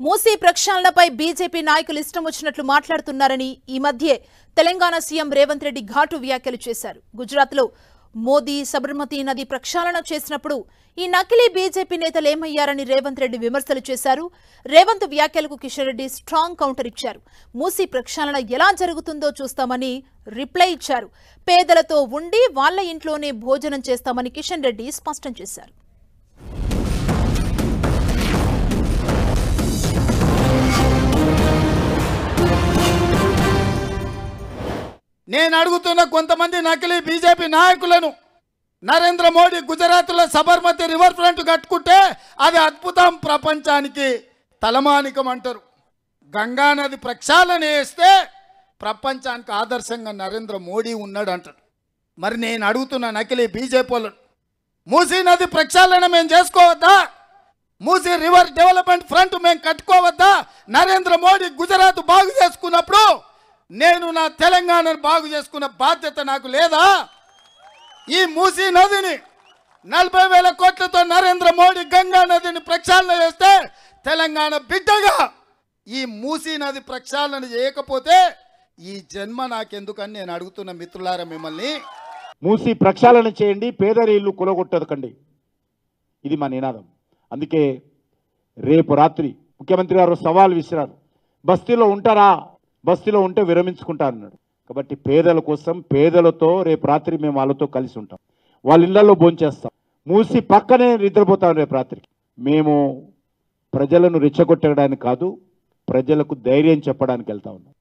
Musi ప్రక్షాళనపై BJP నాయకులు ఇష్టం వచ్చినట్లు మాట్లాడుతున్నారని ఈ మధ్యే తెలంగాణ సీఎం రేవంత్ రెడ్డి ఘాటు వ్యాఖ్యలు చేశారు. గుజరాత్లో మోదీ సబర్మతి నది ప్రక్షాళన చేసినప్పుడు ఈ నకిలీ బీజేపీ నేతలు ఏమయ్యారని రేవంత్ రెడ్డి విమర్శలు చేశారు. రేవంత్ వ్యాఖ్యలకు కిషన్ రెడ్డి స్ట్రాంగ్ కౌంటర్ ఇచ్చారు. మూసీ ప్రక్షాళన ఎలా జరుగుతుందో చూస్తామని రిప్లై ఇచ్చారు. పేదలతో ఉండి వాళ్ళ ఇంట్లోనే భోజనం చేస్తామని కిషన్ రెడ్డి స్పష్టం చేశారు. నేను అడుగుతున్న కొంతమంది నకిలీ బీజేపీ నాయకులను నరేంద్ర మోడీ గుజరాత్లో సబర్మతి రివర్ ఫ్రంట్ కట్టుకుంటే అది అద్భుతం ప్రపంచానికి తలమానికం అంటారు గంగా నది ప్రక్షాళన చేస్తే ప్రపంచానికి ఆదర్శంగా నరేంద్ర మోడీ ఉన్నాడు అంటాడు మరి నేను అడుగుతున్న నకిలీ బీజేపీ వాళ్ళు మూసీ నది ప్రక్షాళన మేము చేసుకోవద్దా? మూసీ రివర్ డెవలప్మెంట్ ఫ్రంట్ మేము కట్టుకోవద్దా? నరేంద్ర మోడీ గుజరాత్ బాగు చేసుకున్నప్పుడు నేను నా తెలంగాణను బాగు చేసుకున్న బాధ్యత నాకు లేదా? ఈ మూసీ నదిని నలభై వేల కోట్లతో నరేంద్ర మోడీ గంగా నదిని ప్రక్షాళన చేస్తే తెలంగాణ బిడ్డగా. ఈ మూసీ నది ప్రక్షాళన చేయకపోతే ఈ జన్మ నాకెందుకని నేను అడుగుతున్న మిత్రులారా మిమ్మల్ని? మూసి ప్రక్షాళన చేయండి పేదరీళ్ళు ఇల్లు కులగొట్టదకండి. ఇది మా నినాదం. అందుకే రేపు రాత్రి ముఖ్యమంత్రి గారు సవాల్ విసిరారు. బస్తీలో ఉంటారా? బస్తీలో ఉంటే విరమించుకుంటా అన్నాడు. కాబట్టి పేదల కోసం పేదలతో రేపు రాత్రి మేము వాళ్ళతో కలిసి ఉంటాం. వాళ్ళ ఇళ్ళలో భోంచేస్తాం మూసి పక్కనే నిద్రపోతాం రేపు రాత్రి. మేము ప్రజలను రెచ్చగొట్టడానికి కాదు ప్రజలకు ధైర్యం చెప్పడానికి వెళ్తా ఉన్నాం.